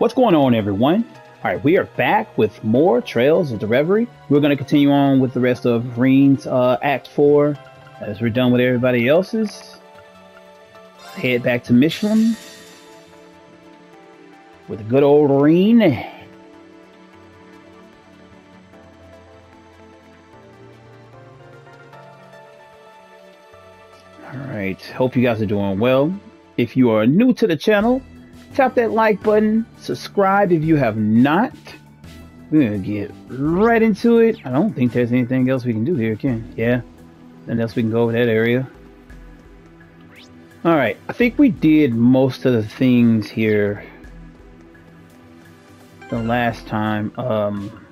What's going on, everyone? All right, we are back with more Trails of the Reverie. We're going to continue on with the rest of Rean's uh, Act 4 as we're done with everybody else's. Head back to Mishelam with a good old Reen. All right, hope you guys are doing well. If you are new to the channel, tap that like button, subscribe if you have not. We're gonna get right into it. I don't think there's anything else we can do here, can? Yeah, nothing else we can go over that area. All right, I think we did most of the things here the last time. Um,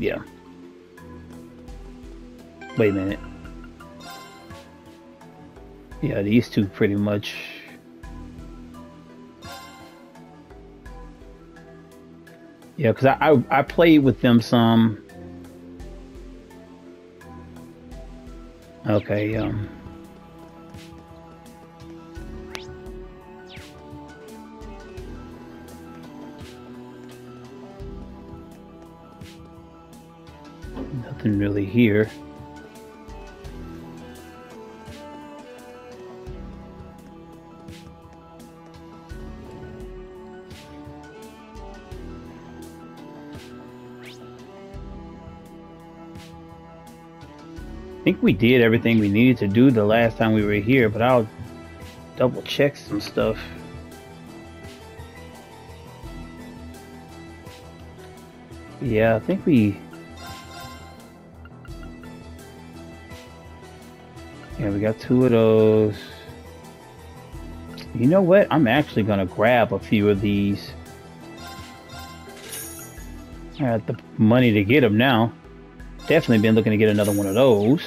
Yeah. Wait a minute. Yeah, these two pretty much. Yeah, because I, I, I played with them some. Okay, um. Nothing really here. I think we did everything we needed to do the last time we were here, but I'll double check some stuff. Yeah, I think we We got two of those. You know what? I'm actually gonna grab a few of these. I got the money to get them now. Definitely been looking to get another one of those.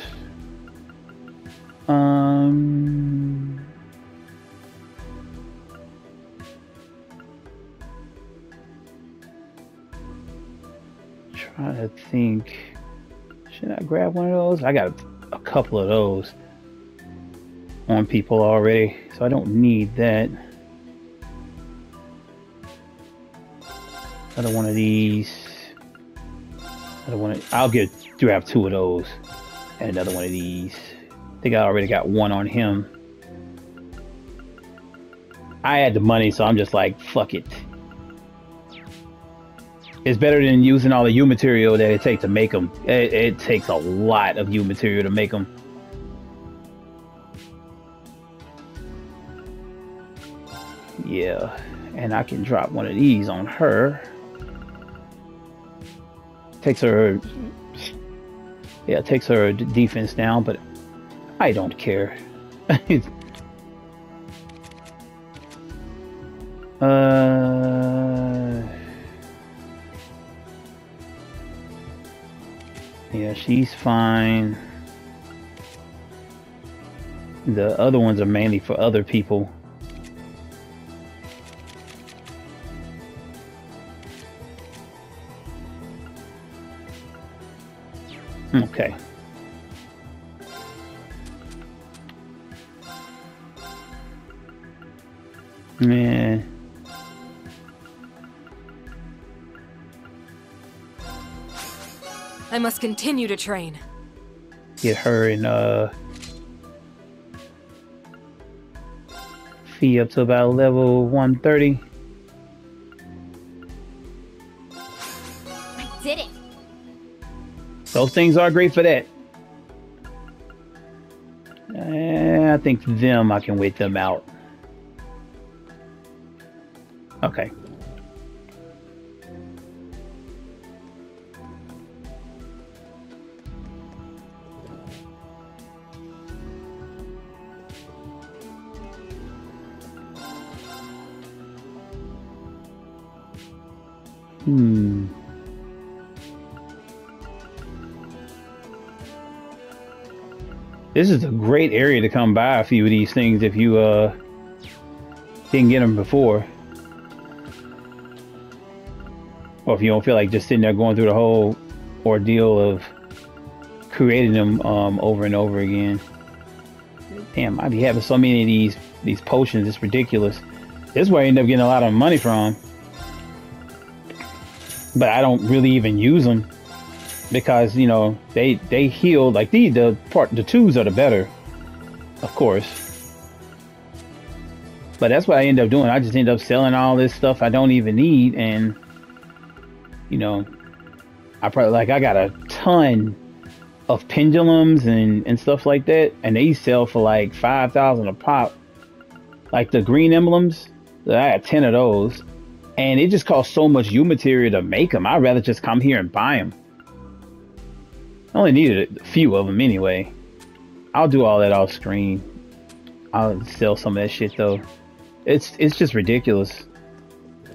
Um. Trying to think. Should I grab one of those? I got a couple of those on people already, so I don't need that. Another one of these. Another one. Of, I'll get. Have two of those, and another one of these. I think I already got one on him. I had the money, so I'm just like, fuck it. It's better than using all the U material that it takes to make them. It, it takes a lot of U material to make them. Yeah, and I can drop one of these on her. Takes her, yeah, takes her defense down, but I don't care. uh, yeah, she's fine. The other ones are mainly for other people. Okay. Yeah. I must continue to train. Get her in uh Fie up to about level 130. Those things are great for that. Eh, I think them, I can wait them out. Okay. Hmm. This is a great area to come by a few of these things if you uh didn't get them before. Or if you don't feel like just sitting there going through the whole ordeal of creating them um, over and over again. Damn, I be having so many of these these potions. It's ridiculous. This is where I end up getting a lot of money from. But I don't really even use them because you know they they heal like the the part the twos are the better, of course. But that's what I end up doing. I just end up selling all this stuff I don't even need, and you know, I probably like I got a ton of pendulums and and stuff like that, and they sell for like five thousand a pop. Like the green emblems, I had ten of those, and it just costs so much U material to make them. I'd rather just come here and buy them. I only needed a few of them anyway. I'll do all that off screen. I'll sell some of that shit though. It's it's just ridiculous.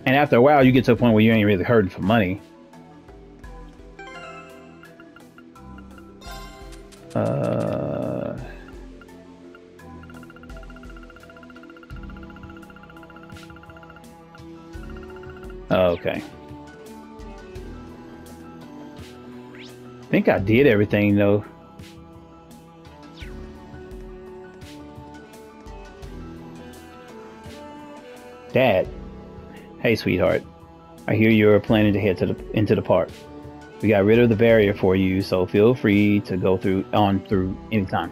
And after a while, you get to a point where you ain't really hurting for money. Uh, oh, okay. I think I did everything though. Dad. Hey, sweetheart. I hear you're planning to head to the into the park. We got rid of the barrier for you, so feel free to go through on through anytime.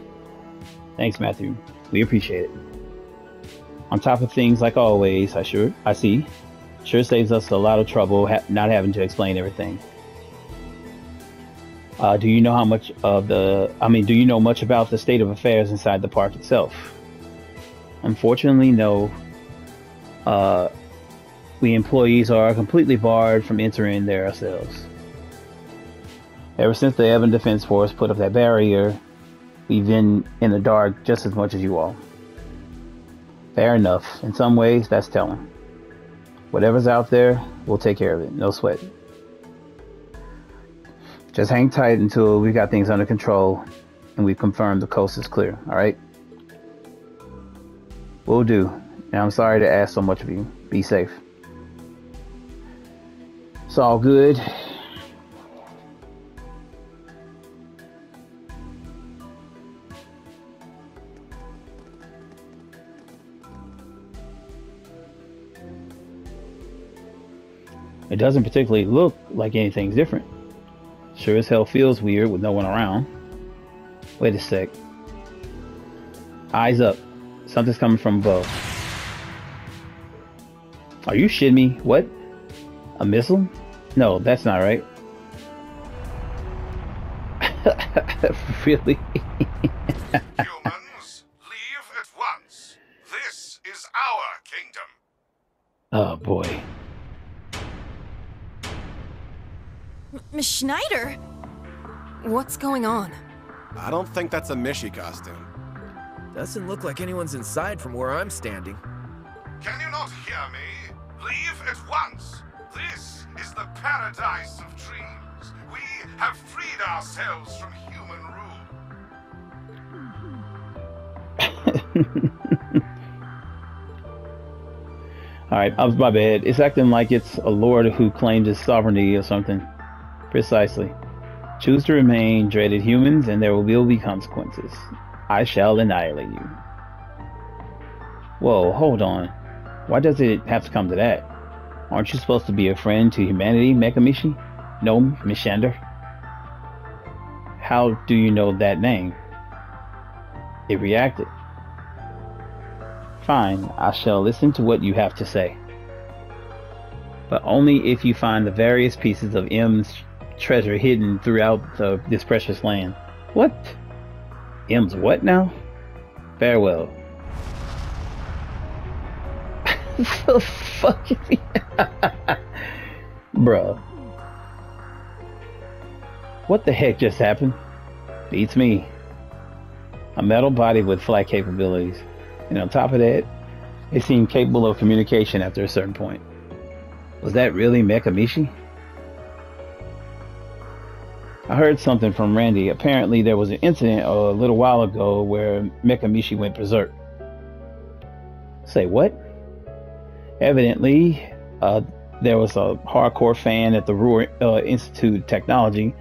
Thanks, Matthew. We appreciate it. On top of things like always, I sure I see. Sure saves us a lot of trouble ha- not having to explain everything. Uh, do you know how much of the? I mean, do you know much about the state of affairs inside the park itself? Unfortunately, no. Uh, we employees are completely barred from entering there ourselves. Ever since the Evan Defense Force put up that barrier, we've been in the dark just as much as you all. Fair enough. In some ways, that's telling. Whatever's out there, we'll take care of it. No sweat. Just hang tight until we got things under control and we've confirmed the coast is clear, alright? We'll do. And I'm sorry to ask so much of you. Be safe. It's all good. It doesn't particularly look like anything's different. Sure as hell feels weird with no one around. Wait a sec. Eyes up. Something's coming from above. Are you shitting me? What? A missile? No, that's not right. really? Humans, leave at once. This is our kingdom. Oh boy. Miss Schneider? What's going on? I don't think that's a Mishy costume. Doesn't look like anyone's inside from where I'm standing. Can you not hear me? Leave at once. This is the paradise of dreams. We have freed ourselves from human rule. Alright, I was my bad. It's acting like it's a lord who claims his sovereignty or something. Precisely. Choose to remain dreaded humans, and there will be consequences. I shall annihilate you. Whoa, hold on. Why does it have to come to that? Aren't you supposed to be a friend to humanity, Mecha Mishy? No, Mishander? How do you know that name? It reacted. Fine, I shall listen to what you have to say. But only if you find the various pieces of M's treasure hidden throughout the, this precious land. What? M's what now? Farewell. so fucking Bruh. What the heck just happened? Beats me. A metal body with flight capabilities. And on top of that, it seemed capable of communication after a certain point. Was that really Mecha Mishy? I heard something from Randy. Apparently, there was an incident a little while ago where Mecha Mishy went berserk. Say what? Evidently, uh, there was a hardcore fan at the Ruhr uh, Institute of Technology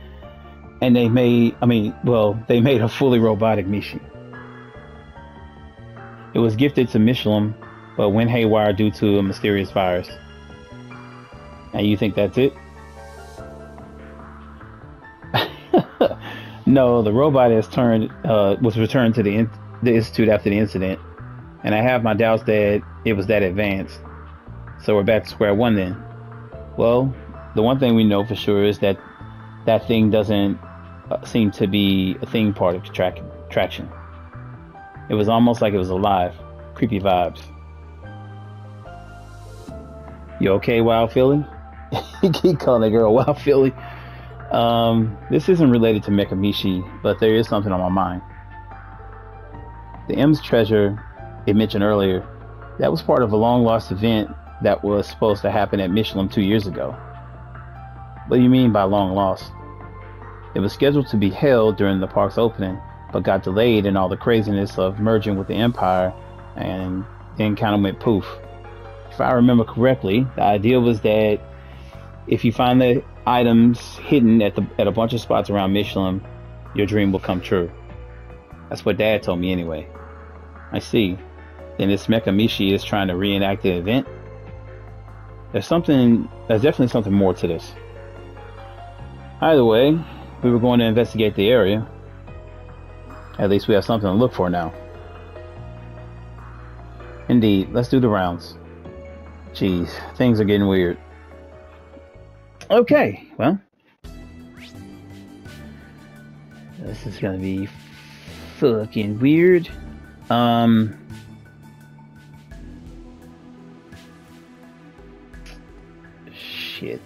and they made, I mean, well, they made a fully robotic Mishy. It was gifted to Mishelam, but went haywire due to a mysterious virus. And you think that's it? No, the robot has turned, uh, was returned to the, in- the institute after the incident, and I have my doubts that it was that advanced. So we're back to square one then. Well, the one thing we know for sure is that that thing doesn't uh, seem to be a thing part of track- traction. It was almost like it was alive. Creepy vibes. You okay, Wild Filly? keep calling the girl Wild Filly. Um, this isn't related to Mecha Mishy, but there is something on my mind. The M's treasure it mentioned earlier, that was part of a long lost event that was supposed to happen at Mishelam two years ago. What do you mean by long lost? It was scheduled to be held during the park's opening, but got delayed in all the craziness of merging with the Empire, and then kind of went poof. If I remember correctly, the idea was that if you find the items hidden at the at a bunch of spots around Mishelam, your dream will come true. That's what Dad told me anyway. I see. Then this Mecha Mishy is trying to reenact the event. There's something. There's definitely something more to this. Either way, we were going to investigate the area. At least we have something to look for now. Indeed, let's do the rounds. Jeez, things are getting weird. Okay, well. This is gonna be fucking weird. Um. Shit.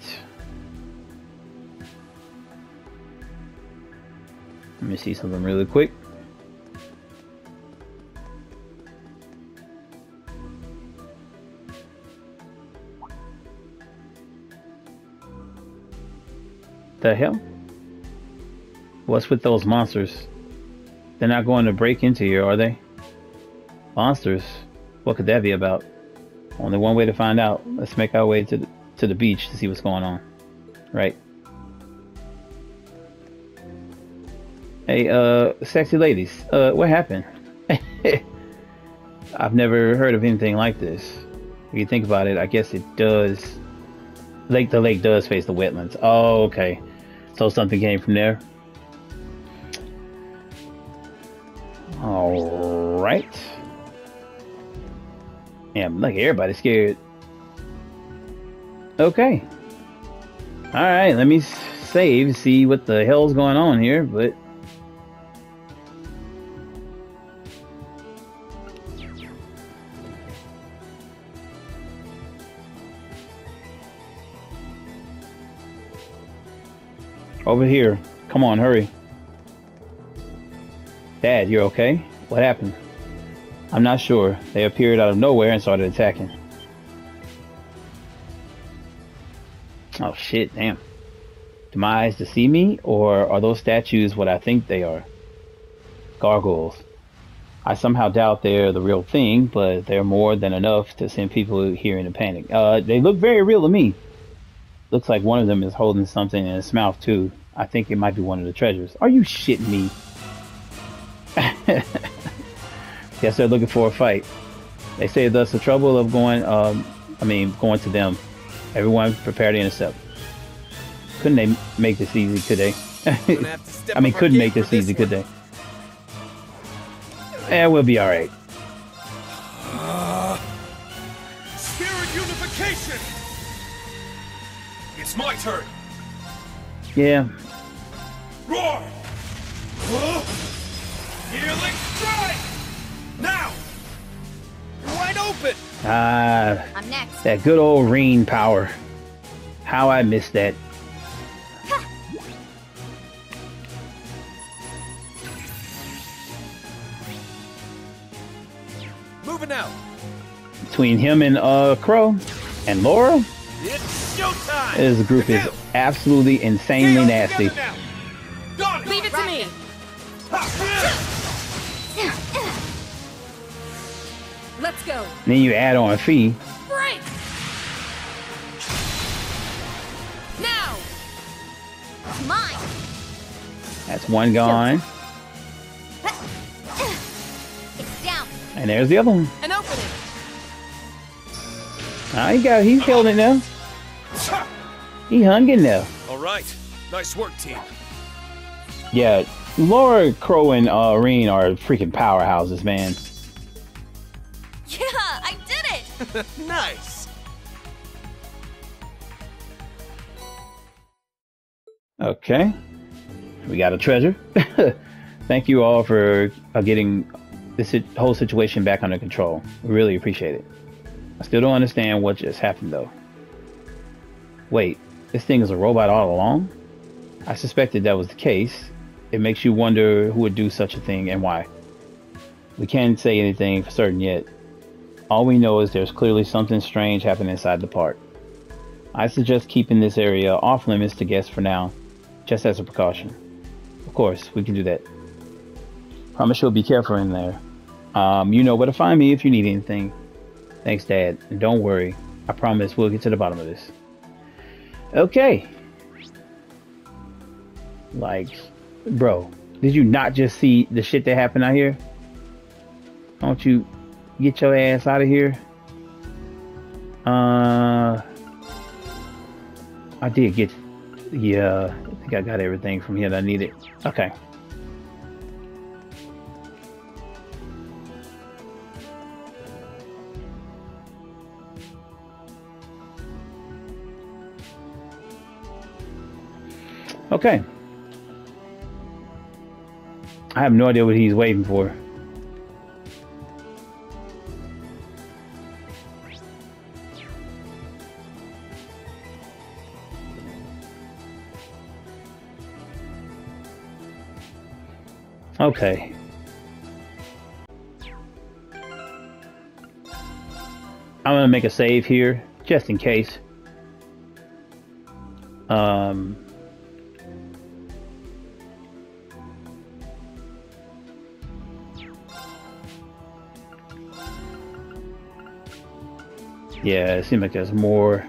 Let me see something really quick. The hell? What's with those monsters? They're not going to break into here, are they? Monsters? What could that be about? Only one way to find out. Let's make our way to the, to the beach to see what's going on. Right. Hey, uh, sexy ladies, uh, what happened? I've never heard of anything like this. If you think about it, I guess it does. Lake, the lake does face the wetlands. Oh, okay. So something came from there. All right. Damn, look, everybody's scared. Okay. All right, let me save, see what the hell's going on here, but. Over here. Come on, hurry. Dad, you're okay? What happened? I'm not sure. They appeared out of nowhere and started attacking. Oh shit, damn. My eyes deceive me, or are those statues what I think they are? Gargoyles. I somehow doubt they're the real thing, but they're more than enough to send people here into panic. Uh, they look very real to me. Looks like one of them is holding something in his mouth too. I think it might be one of the treasures. Are you shitting me? Guess they're looking for a fight. They saved us the trouble of going, um, I mean, going to them. Everyone prepare to intercept. Couldn't they make this easy, could they? Gonna have to step I mean, couldn't make for this easy, could they? Yeah, we'll be alright. Spirit unification! It's my turn. Yeah, Roar! Huh? Healing strike! Now! Wide open! ah, I'm next. that good old rain power. How I missed that. Moving out. Between him and uh Crow and Laura, It's showtime! this group is absolutely insanely nasty. Leave it to me. Let's go. Then you add on a Fie. Break. Now. Mine. That's one gone. It's down. And there's the other one. An opening. He got, he's held it now. He hung in there. All right. Nice work, team. Yeah, Laura, Crow, and uh, Rean are freaking powerhouses, man. Yeah, I did it. nice. Okay, we got a treasure. Thank you all for uh, getting this whole situation back under control. We really appreciate it. I still don't understand what just happened, though. Wait, this thing is a robot all along? I suspected that was the case. It makes you wonder who would do such a thing and why. We can't say anything for certain yet. All we know is there's clearly something strange happening inside the park. I suggest keeping this area off limits to guests for now, just as a precaution. Of course, we can do that. Promise you'll be careful in there. Um, you know where to find me if you need anything. Thanks, Dad. And don't worry, I promise we'll get to the bottom of this. Okay. Like, bro, did you not just see the shit that happened out here? Don't you get your ass out of here? Uh, I did get, yeah, I think I got everything from here that I needed. Okay. Okay. I have no idea what he's waiting for. Okay. I'm gonna make a save here, just in case. Um, yeah, it seems like there's more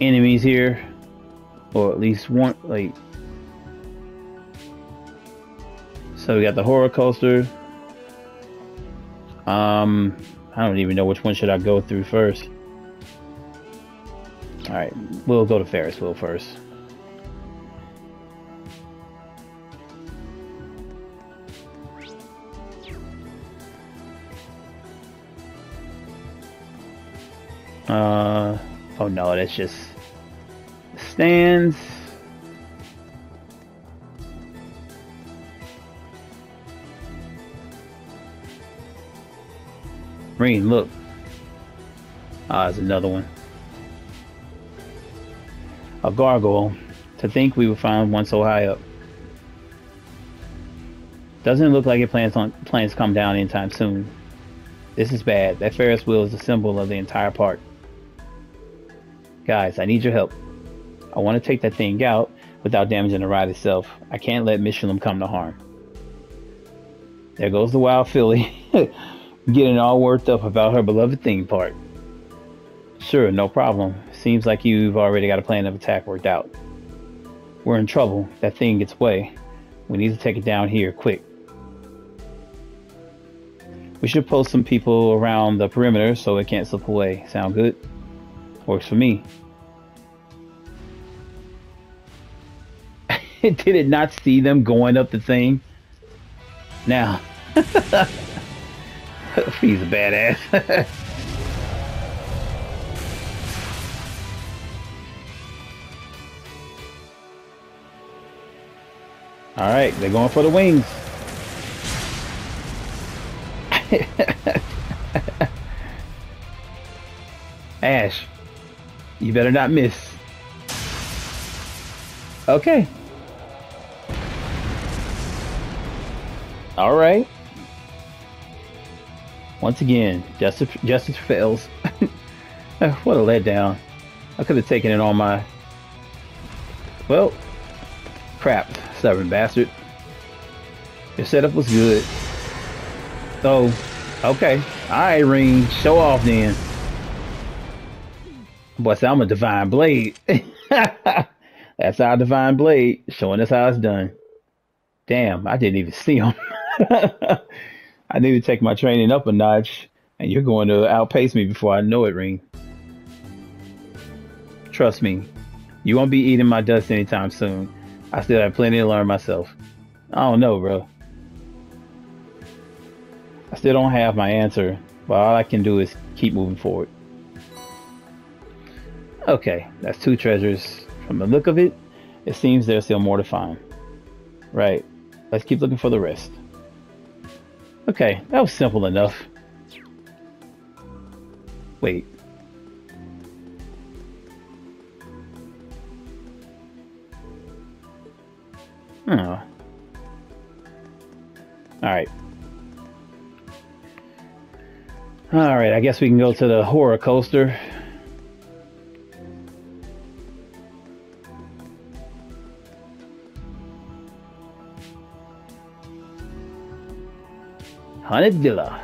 enemies here, or at least one. Like, so we got the horror coaster. Um, I don't even know which one should I go through first. All right, we'll go to Ferris wheel first. Uh, oh no, that's just stands. Green, look. Ah, there's another one. A gargoyle. To think we would find one so high up. Doesn't look like it plans on plans come down anytime soon. This is bad. That Ferris wheel is the symbol of the entire park. Guys, I need your help. I want to take that thing out without damaging the ride itself. I can't let Mishelam come to harm. There goes the wild filly, getting all worked up about her beloved theme park. Sure, no problem. Seems like you've already got a plan of attack worked out. We're in trouble. That thing gets away. We need to take it down here, quick. We should post some people around the perimeter so it can't slip away. Sound good? Works for me. Did it not see them going up the thing? Now. He's a badass. Alright, they're going for the wings. Ash, you better not miss. Okay. All right. Once again, justice justice fails. Oh, what a letdown. I could have taken it on my. Well, crap, stubborn bastard. Your setup was good. So, okay. Alright, Rean. Show off then. Say I'm a divine blade. That's our divine blade, showing us how it's done. Damn, I didn't even see him. I need to take my training up a notch, and you're going to outpace me before I know it, Rean. Trust me, you won't be eating my dust anytime soon. I still have plenty to learn myself. I don't know, bro. I still don't have my answer, but all I can do is keep moving forward. Okay, that's two treasures. From the look of it, it seems there's still more to find. Right, let's keep looking for the rest. Okay, that was simple enough. Wait. Oh. Alright. Alright, I guess we can go to the horror coaster. Haunted Villa.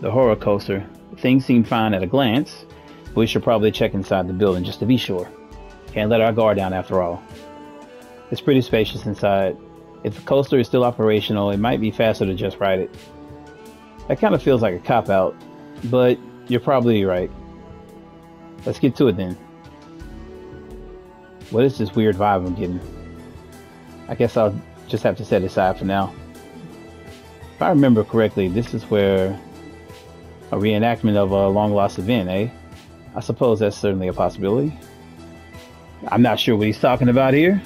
The horror coaster. Things seem fine at a glance, but we should probably check inside the building just to be sure. Can't let our guard down after all. It's pretty spacious inside. If the coaster is still operational, it might be faster to just ride it. That kind of feels like a cop out, but you're probably right. Let's get to it then. What is this weird vibe I'm getting? I guess I'll just have to set it aside for now. If I remember correctly, this is where a reenactment of a long lost event, eh? I suppose that's certainly a possibility. I'm not sure what he's talking about here.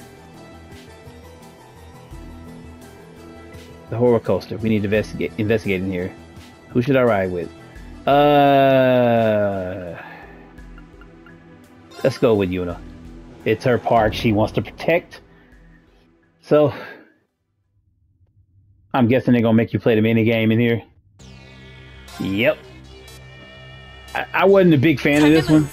The horror coaster. We need to investigate investigate in here. Who should I ride with? Uh Let's go with Juna. It's her park she wants to protect. So I'm guessing they're gonna make you play the mini game in here. Yep. I, I wasn't a big fan of this one.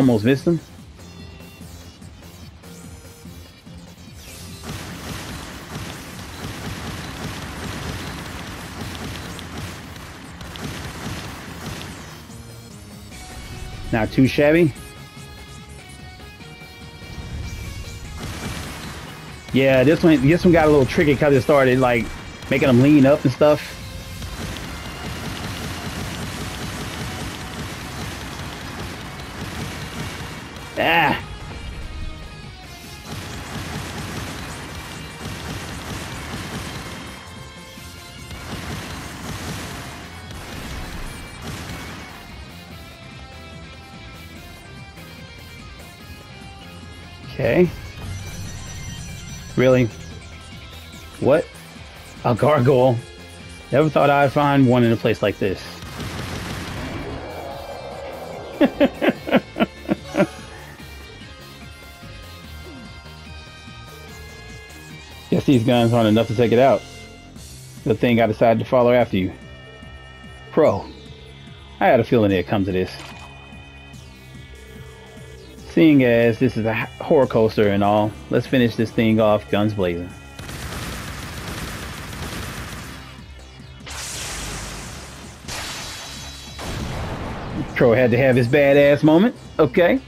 Almost missed him. Not too shabby. Yeah, this one this one got a little tricky because it started like making them lean up and stuff. Really? What? A gargoyle? Never thought I'd find one in a place like this. Guess these guns aren't enough to take it out. Good thing I decided to follow after you. Pro. I had a feeling it'd come to this. Seeing as this is a horror coaster and all, let's finish this thing off guns blazing. Crow had to have his badass moment. Okay.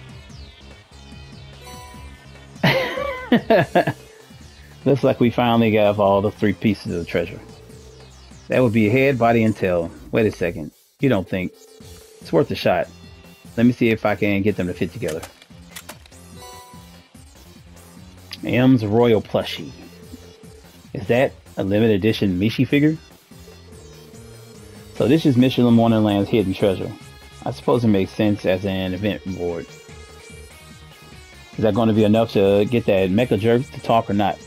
Looks like we finally got all the three pieces of the treasure. That would be head, body, and tail. Wait a second. You don't think. It's worth a shot. Let me see if I can get them to fit together. M's Royal Plushie. Is that a limited edition Mishy figure? So this is Mishelam Wonderland's hidden treasure. I suppose it makes sense as an event reward. Is that going to be enough to get that Mecha Jerk to talk or not?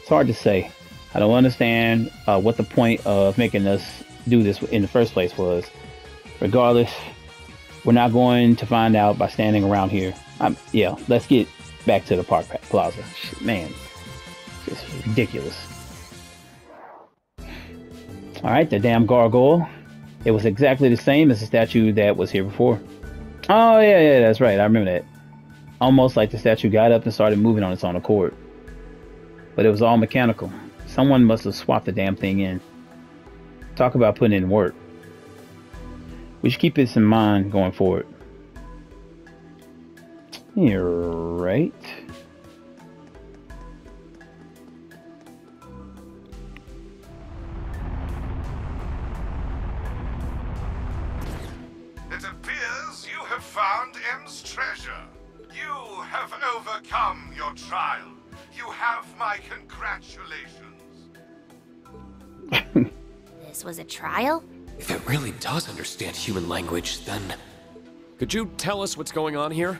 It's hard to say. I don't understand uh, what the point of making us do this in the first place was. Regardless, we're not going to find out by standing around here. Um, yeah, let's get back to the park plaza. Man, is ridiculous. Alright, the damn gargoyle. It was exactly the same as the statue that was here before. Oh, yeah, yeah, that's right. I remember that. Almost like the statue got up and started moving on its own accord. But it was all mechanical. Someone must have swapped the damn thing in. Talk about putting in work. We should keep this in mind going forward. You're right. It appears you have found M's treasure. You have overcome your trial. You have my congratulations. This was a trial? If it really does understand human language, then... Could you tell us what's going on here?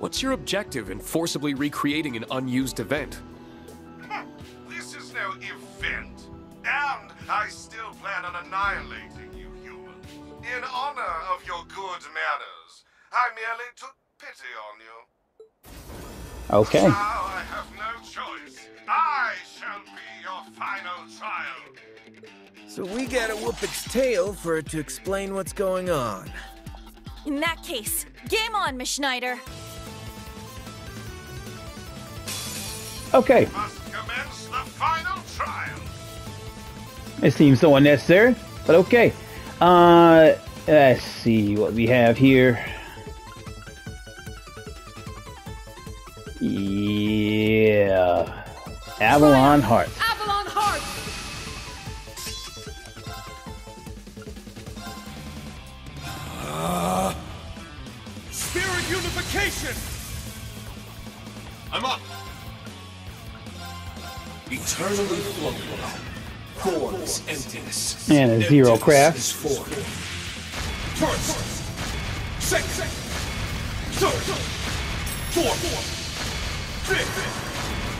What's your objective in forcibly recreating an unused event? Hmm, this is no event. And I still plan on annihilating you humans. In honor of your good manners, I merely took pity on you. Okay. Now I have no choice. I shall be your final trial. So we gotta whoop its tail for it to explain what's going on. In that case, game on, Miss Schneider. Okay. Must commence the final trial. It seems so unnecessary, but okay. Uh, let's see what we have here. Yeah. Avalon Hearts. Avalon Heart! Spirit unification! I'm up. Eternally floating. Form's emptiness. And a zero craft. First. Second. Third. Fourth.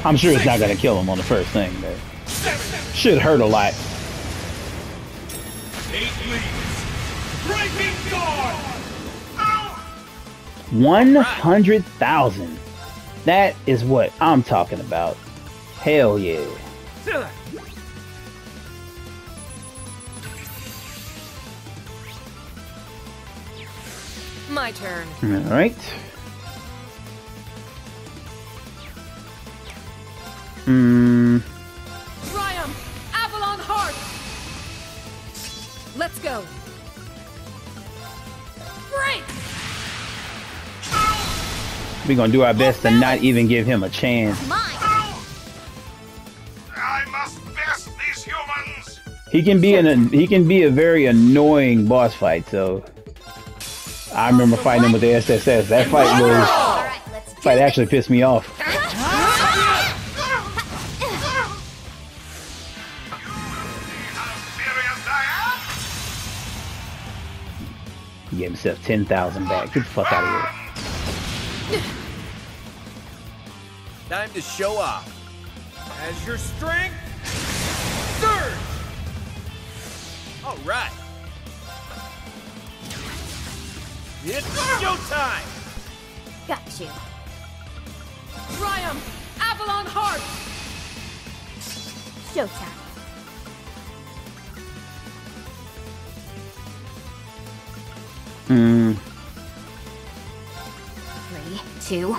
I'm sure it's not gonna kill him on the first thing, but should hurt a lot. Eight leaves. Breaking guard! One hundred thousand. That is what I'm talking about. Hell yeah. My turn. All right. Hmm. Triumph! Avalon Heart! Let's go. Break! We're gonna do our best to not even give him a chance. He can be an he can be a very annoying boss fight. So I remember fighting him with the SSS. That fight was fight actually pissed me off. He gave himself ten thousand back. Get the fuck out of here. Time to show off. As your strength, right. It's showtime! Got you. Triumph! Avalon Heart! Showtime. Hmm. Three, two.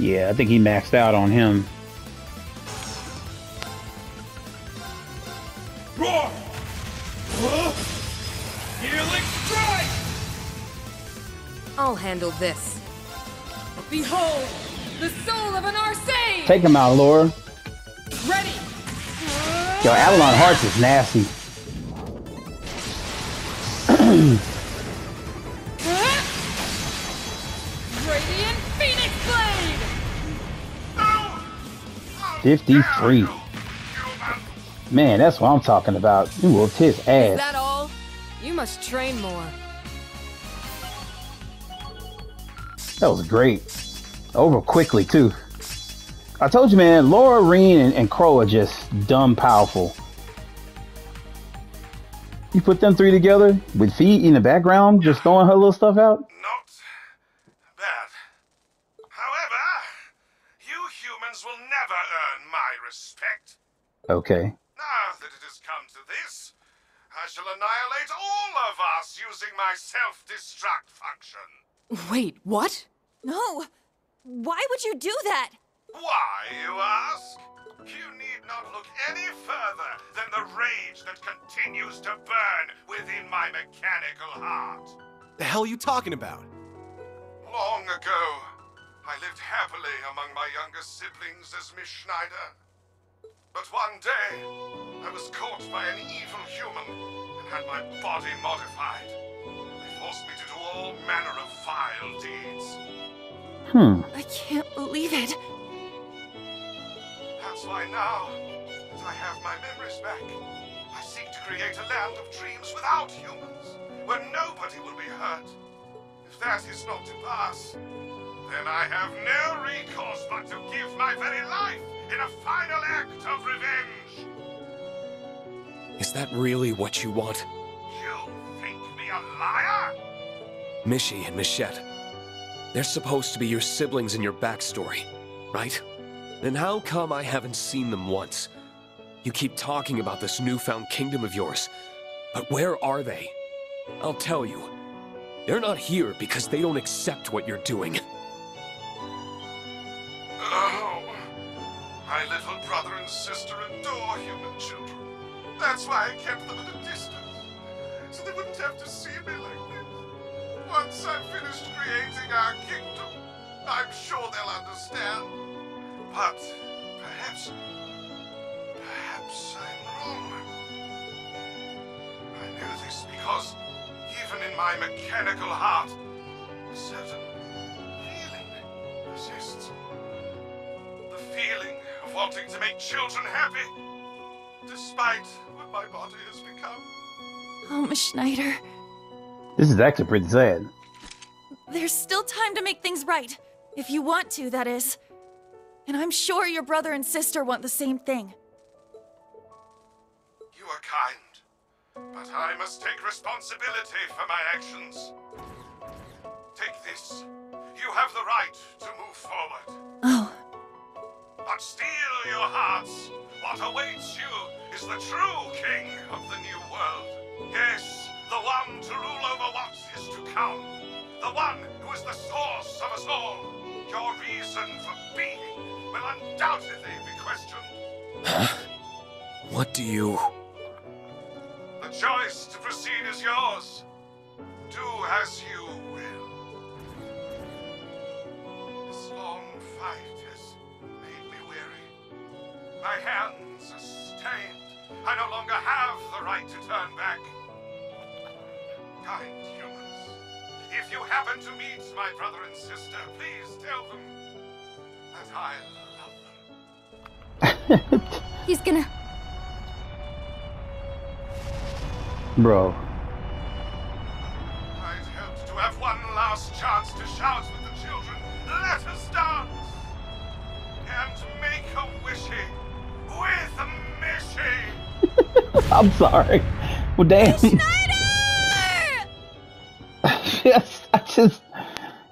Yeah, I think he maxed out on him. Roar! Huh? Healing strike! I'll handle this. Behold, the soul of an Arseid! Take him out, Laura. Ready! Yo, Avalon Hearts is nasty. 53. Man, that's what I'm talking about. You whooped his ass. Is that all? You must train more. That was great. Over quickly, too. I told you, man, Laura Rean and, and Crow are just dumb powerful. You put them three together with feet in the background, just throwing her little stuff out? No. Okay. Now that it has come to this, I shall annihilate all of us using my self-destruct function. Wait, what? No! Why would you do that? Why, you ask? You need not look any further than the rage that continues to burn within my mechanical heart. The hell are you talking about? Long ago, I lived happily among my younger siblings as Miss Schneider. But one day, I was caught by an evil human and had my body modified. They forced me to do all manner of vile deeds. Hmm. I can't believe it. That's why now that I have my memories back, I seek to create a land of dreams without humans, where nobody will be hurt. If that is not to pass, then I have no recourse but to give my very life in a final act of revenge. Is that really what you want? You think me a liar? Mishy and Michette. They're supposed to be your siblings in your backstory, right? Then how come I haven't seen them once? You keep talking about this newfound kingdom of yours, but where are they? I'll tell you. They're not here because they don't accept what you're doing. Sister adore human children. That's why I kept them at a distance, so they wouldn't have to see me like this. Once I've finished creating our kingdom, I'm sure they'll understand. But perhaps, perhaps I'm wrong. I know this because even in my mechanical heart, a certain feeling persists. The feeling wanting to make children happy, despite what my body has become. Oh, Miss Schneider. This is actually pretty sad. There's still time to make things right. If you want to, that is. And I'm sure your brother and sister want the same thing. You are kind, but I must take responsibility for my actions. Take this. You have the right to move forward. But steel your hearts. What awaits you is the true king of the new world. Yes, the one to rule over what is to come. The one who is the source of us all. Your reason for being will undoubtedly be questioned. Huh? What do you... The choice to proceed is yours. Do as you will. This long fight My hands are stained. I no longer have the right to turn back. Kind humans, if you happen to meet my brother and sister, please tell them that I love them. he's gonna. Bro. I'd hoped to have one last chance to shout with the children, let us dance! And make a wishy with Mishy! I'm sorry. Well, damn. Schneider! yes, I just.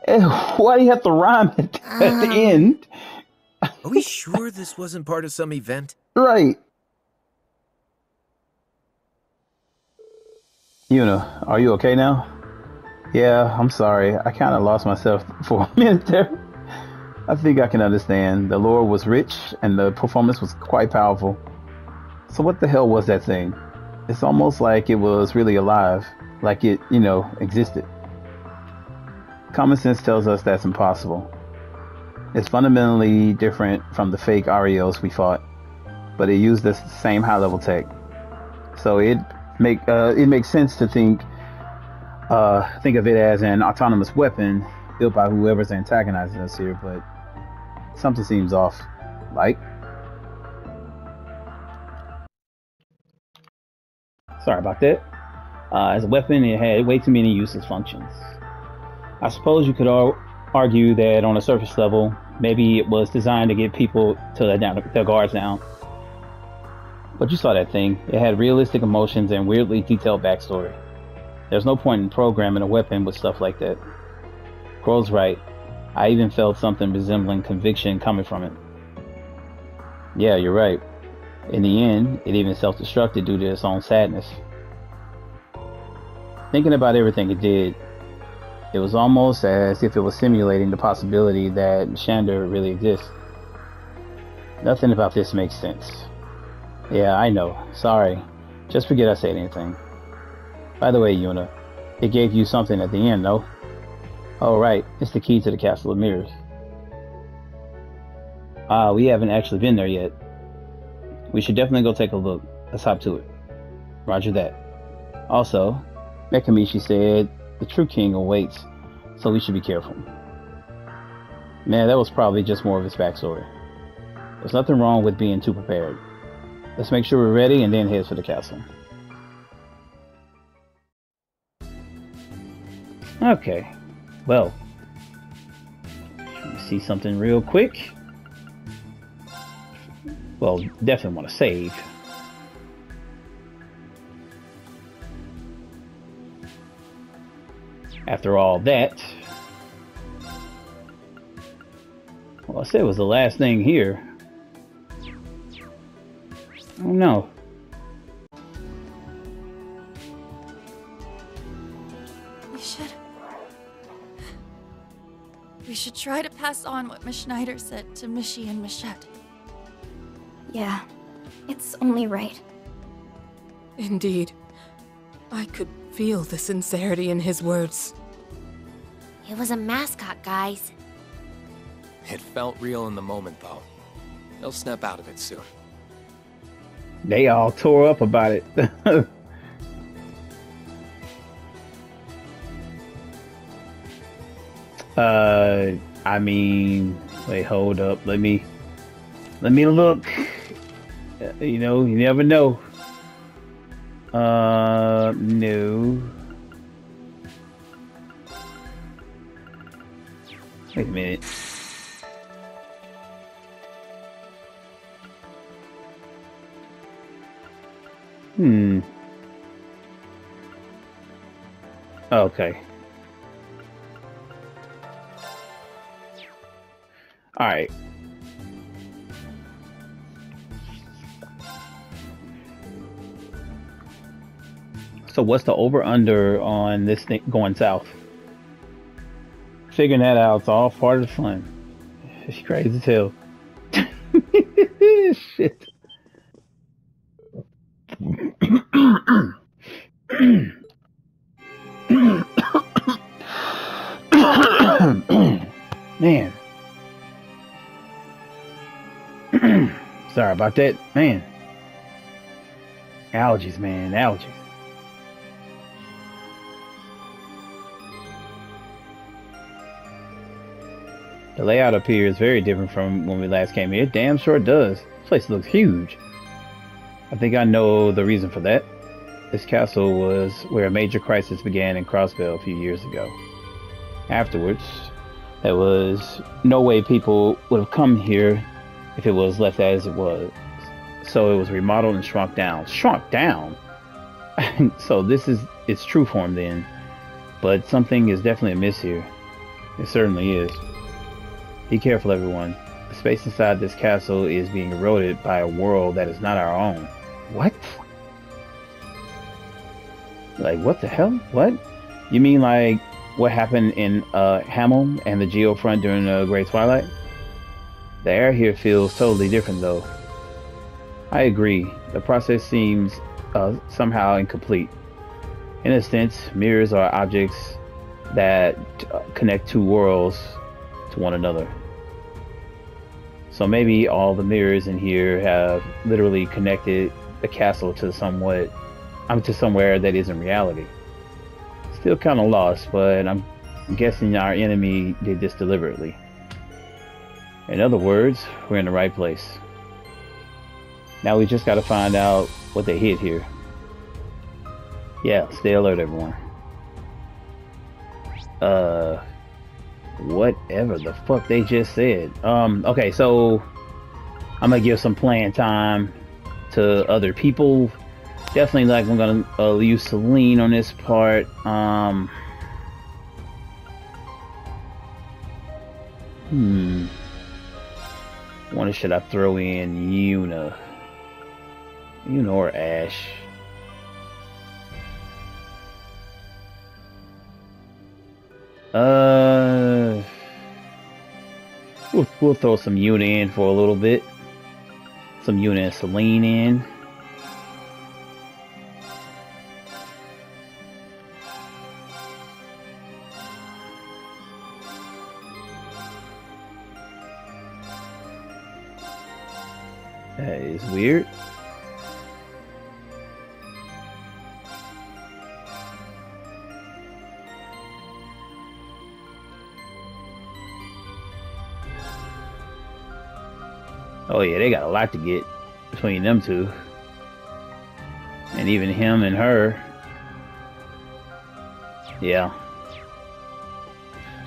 eh, Why do you have to rhyme it at the end? Are we sure this wasn't part of some event? Right. Juna, are you okay now? Yeah, I'm sorry. I kind of lost myself for a minute there. I think I can understand. The lore was rich and the performance was quite powerful. So, what the hell was that thing? It's almost like it was really alive, like it, you know, existed. Common sense tells us that's impossible. It's fundamentally different from the fake Arios we fought, but it used the same high level tech. So it make uh, it makes sense to think uh, think of it as an autonomous weapon built by whoever's antagonizing us here, but something seems off. Like, sorry about that. Uh, as a weapon, it had way too many useless functions. I suppose you could ar- argue that on a surface level, maybe it was designed to get people to let down their guards down. But you saw that thing. It had realistic emotions and weirdly detailed backstory. There's no point in programming a weapon with stuff like that. Crow's right. I even felt something resembling conviction coming from it. Yeah, you're right. In the end, it even self destructed due to its own sadness. Thinking about everything it did, it was almost as if it was simulating the possibility that Shander really exists. Nothing about this makes sense. Yeah, I know. Sorry. Just forget I said anything. By the way, Juna, it gave you something at the end, no? Oh, right. It's the key to the Castle of Mirrors. Ah, we haven't actually been there yet. We should definitely go take a look. Let's hop to it. Roger that. Also, Mecha Mishy said the true king awaits, so we should be careful. Man, that was probably just more of his backstory. There's nothing wrong with being too prepared. Let's make sure we're ready and then head for the castle. Okay, well, see something real quick. Well, definitely want to save. After all that, well, I said it was the last thing here. Oh no. Pass on what Miss Schneider said to Mishy and Michette. Yeah, it's only right. Indeed. I could feel the sincerity in his words. It was a mascot, guys. It felt real in the moment, though. They'll snap out of it soon. They all tore up about it. uh, I mean, wait, hold up. Let me, let me look. You know, you never know. Uh, no. Wait a minute. Hmm. Okay. All right. So what's the over under on this thing going south? Figuring that out is all part of the fun. It's crazy hell. About that. Man. Allergies, man. Allergies. The layout up here is very different from when we last came here. Damn sure it does. This place looks huge. I think I know the reason for that. This castle was where a major crisis began in Crossbell a few years ago. Afterwards, there was no way people would have come here if it was left as it was. So it was remodeled and shrunk down. Shrunk down? so this is its true form then. But something is definitely amiss here. It certainly is. Be careful, everyone. The space inside this castle is being eroded by a world that is not our own. What? Like, what the hell? What? You mean like what happened in uh, Hamel and the Geofront during the Great Twilight? The air here feels totally different, though. I agree. The process seems uh, somehow incomplete. In a sense, mirrors are objects that uh, connect two worlds to one another. So maybe all the mirrors in here have literally connected the castle to somewhat, um, to somewhere that isn't reality. Still kind of lost, but I'm guessing our enemy did this deliberately. In other words, we're in the right place. Now we just gotta find out what they hid here. Yeah, stay alert, everyone. Uh, whatever the fuck they just said. Um, okay, so I'm gonna give some playing time to other people. Definitely like I'm gonna uh, use Celine on this part. Um, hmm. What should I throw in? Juna. Juna or Ash? Uh, we'll, we'll throw some Juna in for a little bit. Some Juna and Celine in. That is weird. Oh yeah, they got a lot to get between them two. And even him and her. Yeah.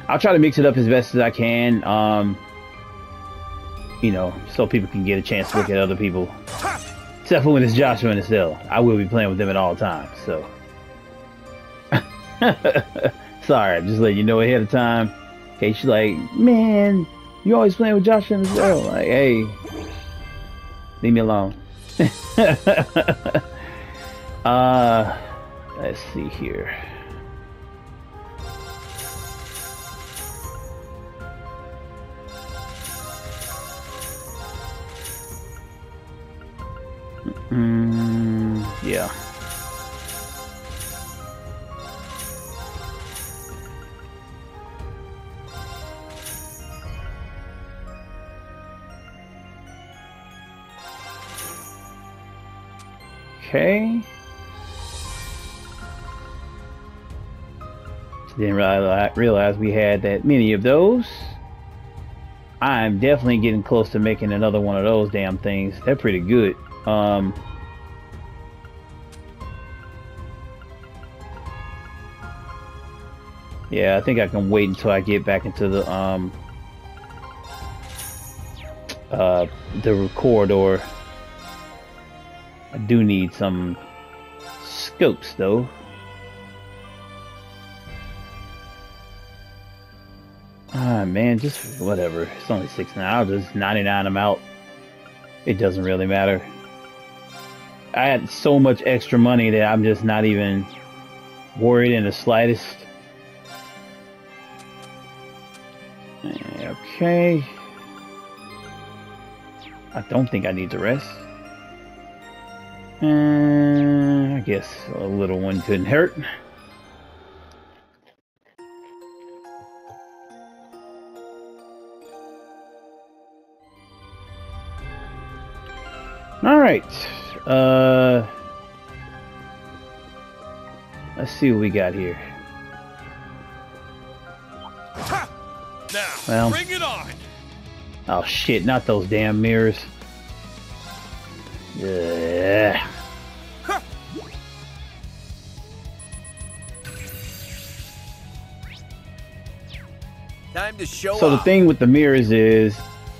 I'll try to mix it up as best as I can. Um, you know, so people can get a chance to look at other people. Except for when it's Joshua and Estelle. I will be playing with them at all times, so. Sorry, I'm just letting you know ahead of time. In case you're like, man, you always playing with Joshua and Estelle. Like, hey, leave me alone. uh, let's see here. Realize, realize we had that many of those. I'm definitely getting close to making another one of those damn things. They're pretty good. Um, yeah, I think I can wait until I get back into the um, uh, the corridor. I do need some scopes though. Ah man, just whatever. It's only six now. I'll just 99 them out. It doesn't really matter. I had so much extra money that I'm just not even worried in the slightest. Okay. I don't think I need to rest. Uh, I guess a little one couldn't hurt. Right. Uh, let's see what we got here. Now, Well. bring it on. Oh shit! Not those damn mirrors. Yeah. Time to show So the off. thing with the mirrors is,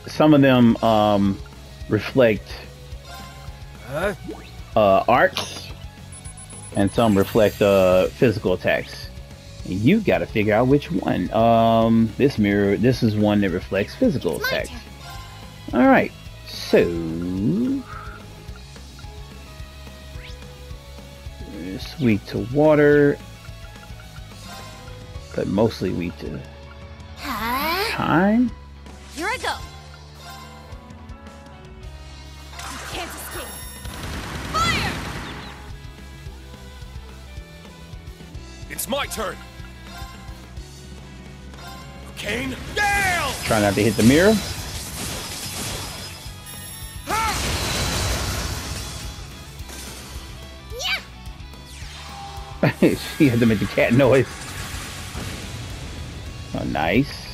some of them um, reflect Huh? Uh, arts, and some reflect uh, physical attacks. And you got to figure out which one. Um, this mirror, this is one that reflects physical My attacks. All right, so it's weak to water, but mostly weak to Huh? time. Here I go. It's my turn. Kane, Gale! Try not to hit the mirror. Yeah! she had to make the cat noise. Oh, nice.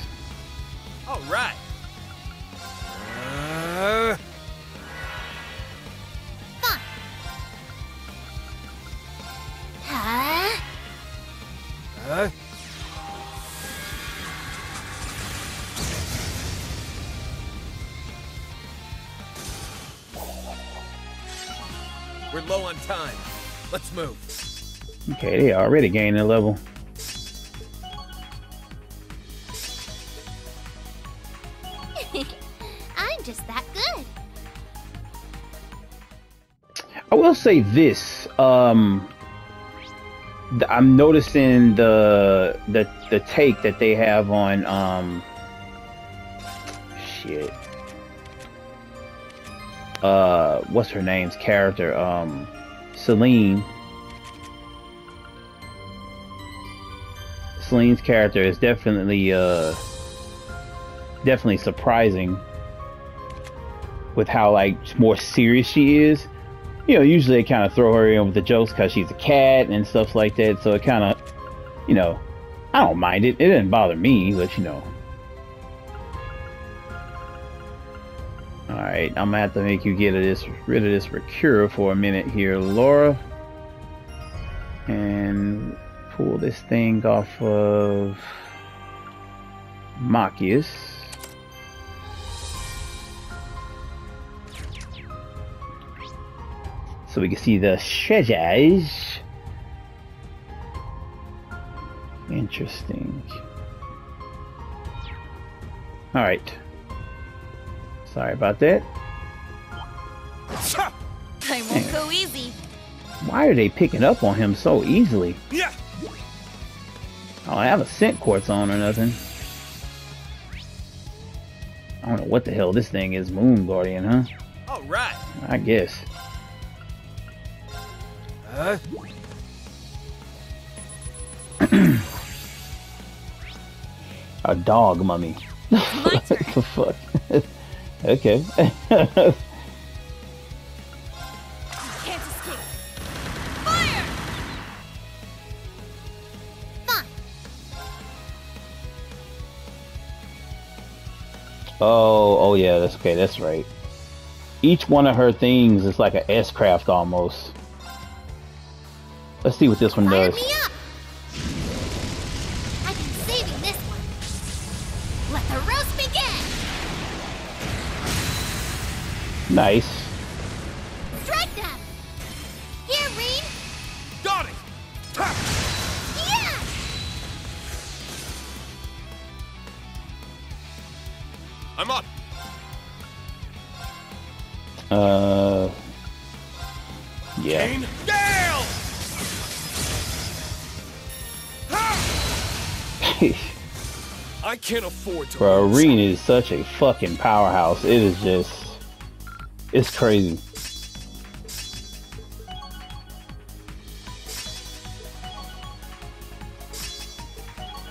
Okay, they already gained a level. I'm just that good. I will say this. Um, I'm noticing the the the take that they have on um. Shit. Uh, what's her name's character? Um, Celine. Celine's character is definitely uh definitely surprising with how like more serious she is you know, usually they kind of throw her in with the jokes because she's a cat and stuff like that. So it kind of, you know, I don't mind it. It didn't bother me, but you know. All right, I'm gonna have to make you get this rid of this Recura for a minute here, Laura, pull this thing off of Machias. so we can see the treasures. Interesting. Alright. Sorry about that. I won't go easy. Why are they picking up on him so easily? Yeah. Oh, I don't have a scent quartz on or nothing. I don't know what the hell this thing is. Moon Guardian, huh? All right. I guess. Huh? A dog mummy. What the fuck? okay. oh, oh yeah, that's okay, that's right. Each one of her things is like an S craft almost. Let's see what this one Fire does. me up. I've been saving this one. Let the roast begin. Nice. I can't afford to. Bro. Arena is such a fucking powerhouse. It is just, it's crazy.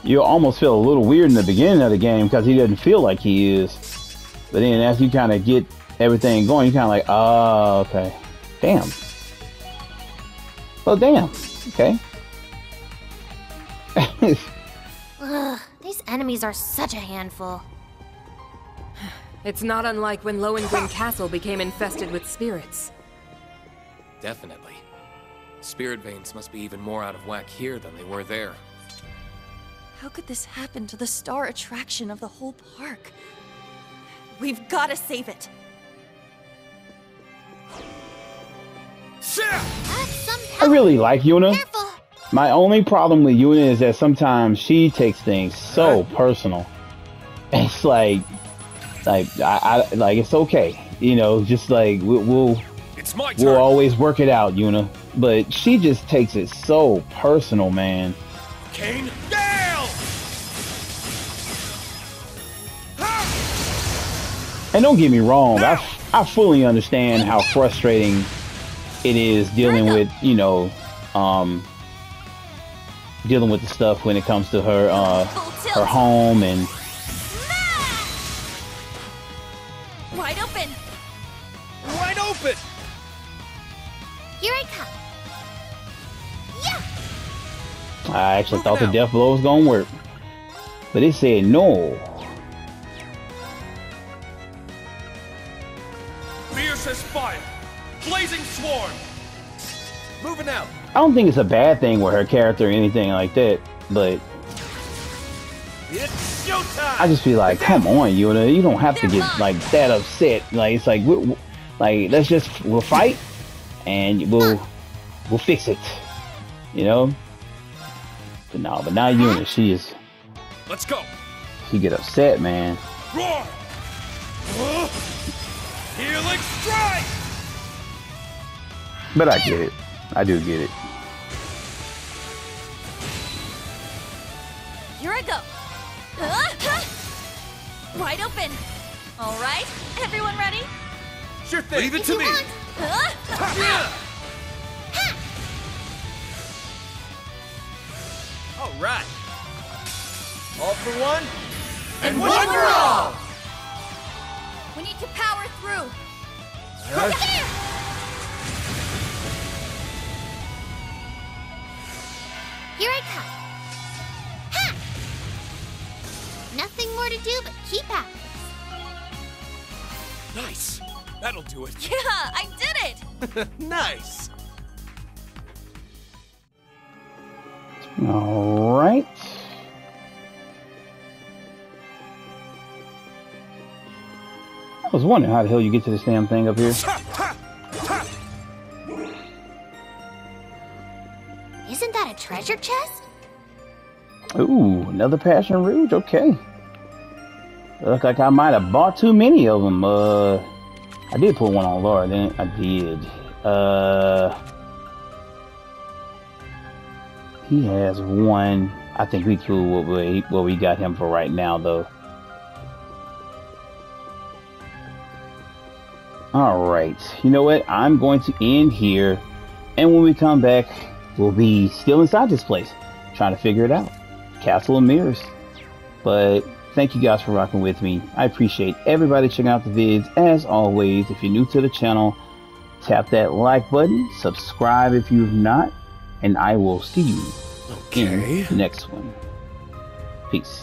You almost feel a little weird in the beginning of the game because he doesn't feel like he is. But then as you kind of get everything going, you kind of like, oh, okay. Damn. Well, damn. Okay. Ugh, these enemies are such a handful. It's not unlike when Lohengrin Castle became infested with spirits. Definitely. Spirit veins must be even more out of whack here than they were there. How could this happen to the star attraction of the whole park? We've got to save it. Yeah. I really like Juna. Careful. My only problem with Juna is that sometimes she takes things so personal. It's like, like I, I like it's okay, you know, just like we, we'll It's my turn. we'll always work it out, Juna. But she just takes it so personal, man. Kane. Gale. And don't get me wrong, I, I fully understand how frustrating it is dealing with, you know, um, dealing with the stuff when it comes to her, uh, her home and Wide open. Wide open. Here I come. Yeah. I actually thought the death blow was gonna work. But it said no. Fierce as fire. Blazing swarm. Moving out. I don't think it's a bad thing with her character or anything like that, but I just feel like, come on, Juna, you don't have to get like that upset. Like it's like, we, like let's just we'll fight, and we'll we'll fix it. You know. But no, but now Juna, she is Let's go. she get upset, man. Roar. Uh, Healing strike. But I get it. I do get it. Here I go. Uh, huh. Wide open. All right, everyone ready? Sure thing. Leave it If to you me. want, Uh, All right. All for one. and one for all. We need to power through. here I come. To do but keep at this. Nice. That'll do it. Yeah, I did it. nice. All right. I was wondering how the hell you get to this damn thing up here. Isn't that a treasure chest? Ooh, another Passion Rouge. Okay. Look like I might have bought too many of them. Uh, I did put one on Laura. Then I did. Uh, he has one. I think we threw what we what we got him for right now, though. All right. You know what? I'm going to end here, and when we come back, we'll be still inside this place, trying to figure it out. Castle of Mirrors. But thank you guys for rocking with me. I appreciate everybody checking out the vids. As always, if you're new to the channel, tap that like button, subscribe if you've not, and I will see you Okay. in the next one. Peace.